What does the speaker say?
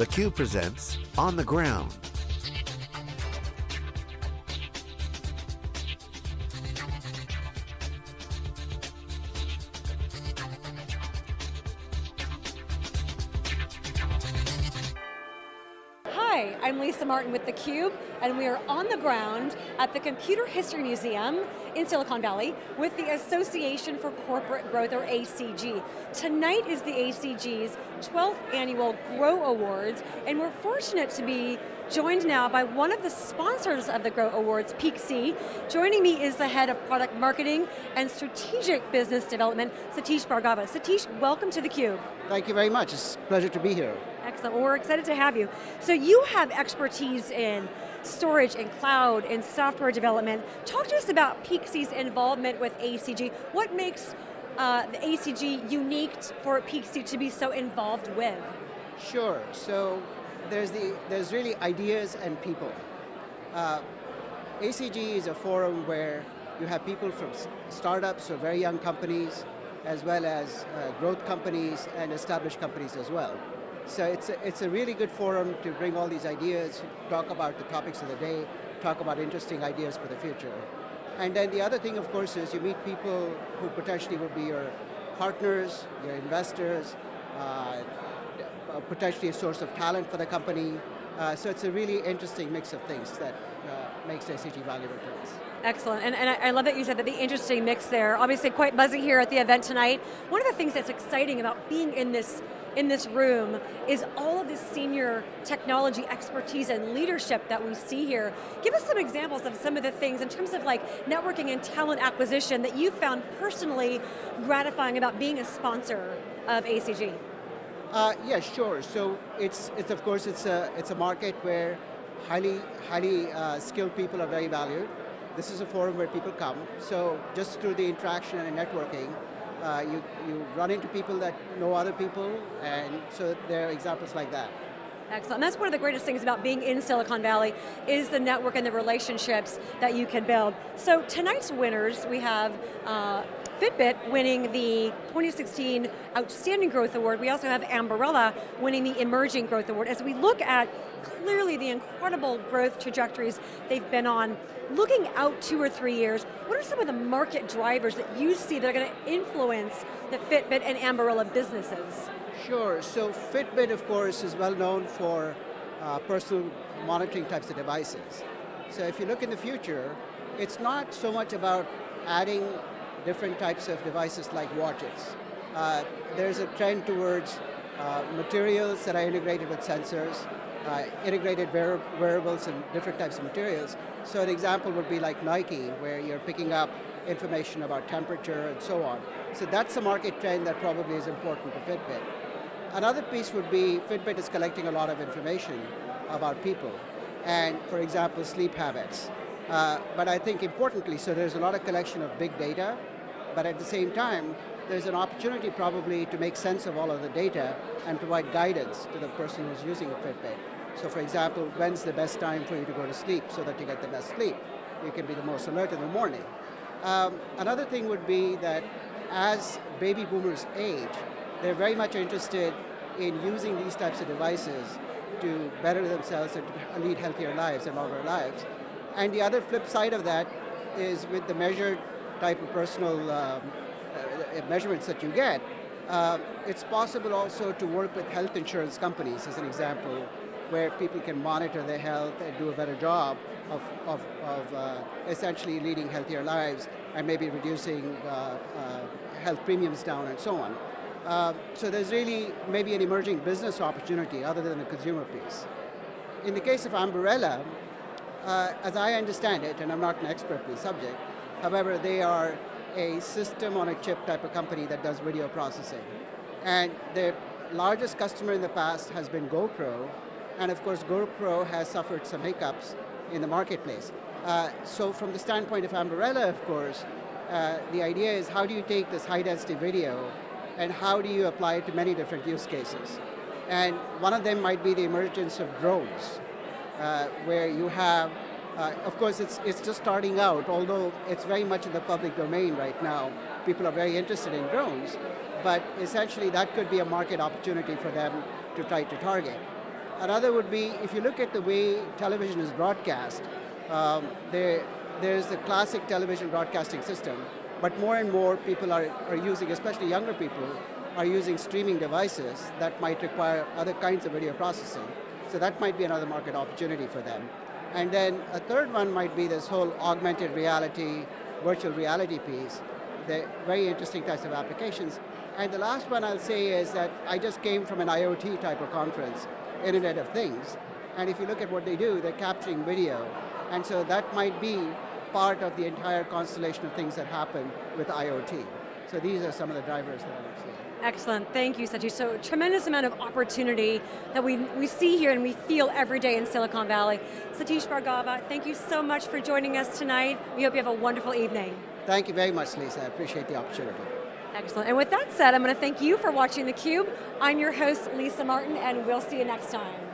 theCUBE presents On the Ground. I'm Lisa Martin with theCUBE, and we are on the ground at the Computer History Museum in Silicon Valley with the Association for Corporate Growth, or ACG. Tonight is the ACG's 12th annual Grow Awards, and we're fortunate to be joined now by one of the sponsors of the Grow Awards, Peaxy. Joining me is the head of product marketing and strategic business development, Satish Bhargava. Satish, welcome to theCUBE. Thank you very much, it's a pleasure to be here. Excellent, well we're excited to have you. So you have expertise in storage and cloud and software development. Talk to us about Peaxy's involvement with ACG. What makes uh, the ACG unique for Peaxy to be so involved with? Sure, so there's, the, there's really ideas and people. Uh, ACG is a forum where you have people from startups or very young companies, as well as uh, growth companies and established companies as well. So it's a, it's a really good forum to bring all these ideas, talk about the topics of the day, talk about interesting ideas for the future. And then the other thing, of course, is you meet people who potentially will be your partners, your investors, uh, potentially a source of talent for the company. Uh, so it's a really interesting mix of things that uh, makes ACG valuable to us. Excellent, and, and I love that you said that the interesting mix there. Obviously quite buzzy here at the event tonight. One of the things that's exciting about being in this in this room is all of this senior technology expertise and leadership that we see here. Give us some examples of some of the things in terms of like networking and talent acquisition that you found personally gratifying about being a sponsor of ACG. Uh, yeah, sure. So it's, it's of course, it's a, it's a market where highly, highly uh, skilled people are very valued. This is a forum where people come. So just through the interaction and networking, uh, you, you run into people that know other people, and so there are examples like that. Excellent, that's one of the greatest things about being in Silicon Valley, is the network and the relationships that you can build. So tonight's winners, we have uh, Fitbit winning the 2016 Outstanding Growth Award. We also have Ambarella winning the Emerging Growth Award. As we look at clearly the incredible growth trajectories they've been on, looking out two or three years, what are some of the market drivers that you see that are going to influence the Fitbit and Ambarella businesses? Sure, so Fitbit of course is well known for uh, personal monitoring types of devices. So if you look in the future, it's not so much about adding different types of devices like watches. Uh, there's a trend towards uh, materials that are integrated with sensors, uh, integrated wear wearables and different types of materials. So an example would be like Nike, where you're picking up information about temperature and so on. So that's a market trend that probably is important to Fitbit. Another piece would be Fitbit is collecting a lot of information about people. And for example, sleep habits. Uh, but I think importantly, so there's a lot of collection of big data, but at the same time, there's an opportunity probably to make sense of all of the data and provide guidance to the person who's using a Fitbit. So for example, when's the best time for you to go to sleep so that you get the best sleep? You can be the most alert in the morning. Um, another thing would be that as baby boomers age, they're very much interested in using these types of devices to better themselves and to lead healthier lives and longer lives. And the other flip side of that is with the measured type of personal um, uh, measurements that you get, uh, it's possible also to work with health insurance companies, as an example, where people can monitor their health and do a better job of, of, of uh, essentially leading healthier lives and maybe reducing uh, uh, health premiums down and so on. Uh, so there's really maybe an emerging business opportunity other than the consumer piece. In the case of Ambarella, as I understand it, and I'm not an expert in the subject, However, they are a system on a chip type of company that does video processing. And their largest customer in the past has been GoPro, and of course GoPro has suffered some hiccups in the marketplace. Uh, so from the standpoint of Ambarella, of course, uh, the idea is how do you take this high density video and how do you apply it to many different use cases? And one of them might be the emergence of drones, uh, where you have uh, of course, it's, it's just starting out, although it's very much in the public domain right now. People are very interested in drones, but essentially that could be a market opportunity for them to try to target. Another would be if you look at the way television is broadcast, um, there, there's the classic television broadcasting system, but more and more people are, are using, especially younger people, are using streaming devices that might require other kinds of video processing. So that might be another market opportunity for them. And then a third one might be this whole augmented reality, virtual reality piece. They're very interesting types of applications. And the last one I'll say is that I just came from an IoT type of conference, Internet of Things. And if you look at what they do, they're capturing video. And so that might be part of the entire constellation of things that happen with IoT. So these are some of the drivers that I see. Excellent, thank you Satish. So tremendous amount of opportunity that we, we see here and we feel every day in Silicon Valley. Satish Bhargava, thank you so much for joining us tonight. We hope you have a wonderful evening. Thank you very much, Lisa. I appreciate the opportunity. Excellent, and with that said, I'm going to thank you for watching theCUBE. I'm your host, Lisa Martin, and we'll see you next time.